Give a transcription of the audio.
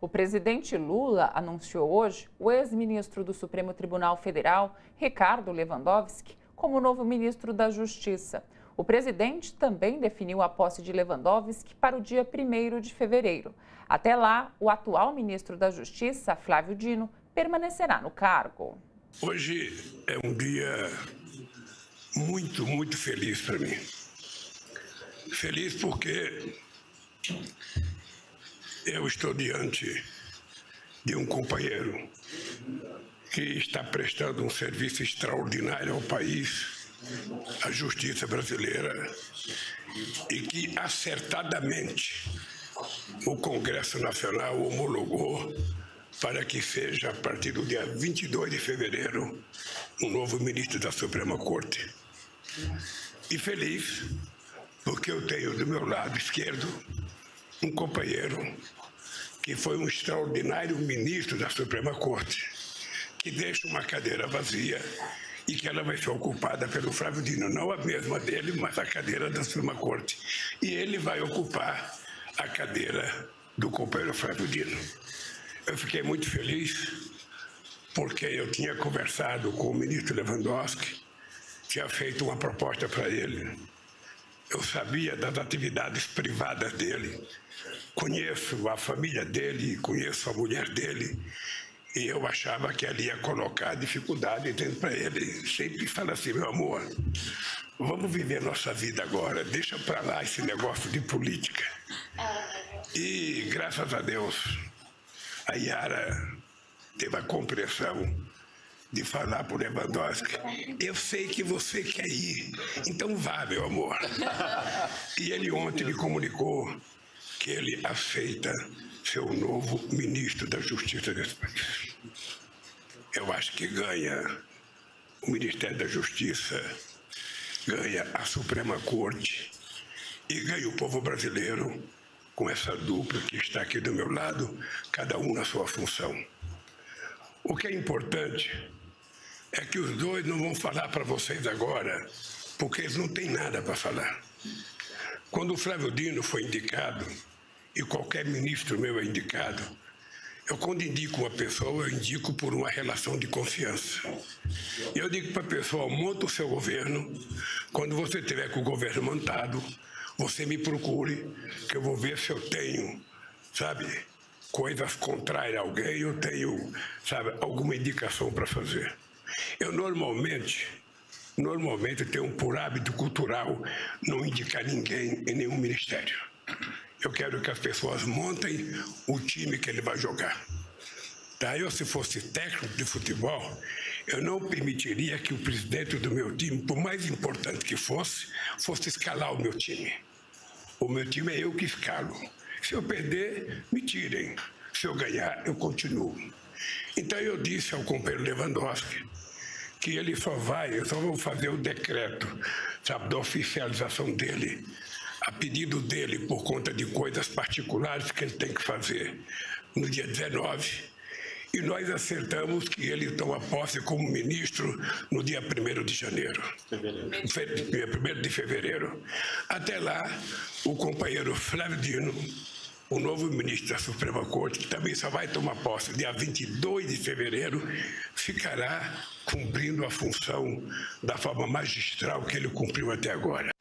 O presidente Lula anunciou hoje o ex-ministro do Supremo Tribunal Federal, Ricardo Lewandowski, como novo ministro da Justiça. O presidente também definiu a posse de Lewandowski para o dia 1 de fevereiro. Até lá, o atual ministro da Justiça, Flávio Dino, permanecerá no cargo. Hoje é um dia muito, muito feliz para mim. Feliz porque eu estou diante de um companheiro que está prestando um serviço extraordinário ao país, à justiça brasileira, e que acertadamente o Congresso Nacional homologou para que seja, a partir do dia 22 de fevereiro, um novo ministro da Suprema Corte. E feliz, porque eu tenho do meu lado esquerdo um companheiro que foi um extraordinário ministro da Suprema Corte, que deixa uma cadeira vazia e que ela vai ser ocupada pelo Flávio Dino, não a mesma dele, mas a cadeira da Suprema Corte. E ele vai ocupar a cadeira do companheiro Flávio Dino. Eu fiquei muito feliz porque eu tinha conversado com o ministro Lewandowski, tinha feito uma proposta para ele. Eu sabia das atividades privadas dele, conheço a família dele, conheço a mulher dele, e eu achava que ele ia colocar dificuldade dentro para ele. Sempre fala assim, meu amor, vamos viver nossa vida agora, deixa para lá esse negócio de política. E graças a Deus, a Yara teve a compreensão de falar para o Lewandowski, eu sei que você quer ir, então vá, meu amor. E ele ontem me comunicou que ele aceita ser o novo ministro da Justiça desse país. Eu acho que ganha o Ministério da Justiça, ganha a Suprema Corte e ganha o povo brasileiro com essa dupla que está aqui do meu lado, cada um na sua função. O que é importante é que os dois não vão falar para vocês agora, porque eles não têm nada para falar. Quando o Flávio Dino foi indicado, e qualquer ministro meu é indicado, eu quando indico uma pessoa, eu indico por uma relação de confiança. Eu digo para a pessoa, monta o seu governo, quando você tiver com o governo montado, você me procure, que eu vou ver se eu tenho, sabe, coisas contrárias a alguém, eu tenho, sabe, alguma indicação para fazer. Eu normalmente, normalmente tenho por hábito cultural não indicar ninguém em nenhum ministério. Eu quero que as pessoas montem o time que ele vai jogar. Tá? Eu, se fosse técnico de futebol, eu não permitiria que o presidente do meu time, por mais importante que fosse, fosse escalar o meu time. O meu time é eu que escalo. Se eu perder, me tirem. Se eu ganhar, eu continuo. Então eu disse ao companheiro Lewandowski que ele só vai, eu só vou fazer o decreto, sabe, da oficialização dele, a pedido dele por conta de coisas particulares que ele tem que fazer no dia 19 e nós acertamos que ele toma posse como ministro no dia 1 de janeiro. Fevereiro. 1 de fevereiro. Até lá, o companheiro Flávio Dino, o novo ministro da Suprema Corte, que também só vai tomar posse dia 22 de fevereiro, ficará cumprindo a função da forma magistral que ele cumpriu até agora.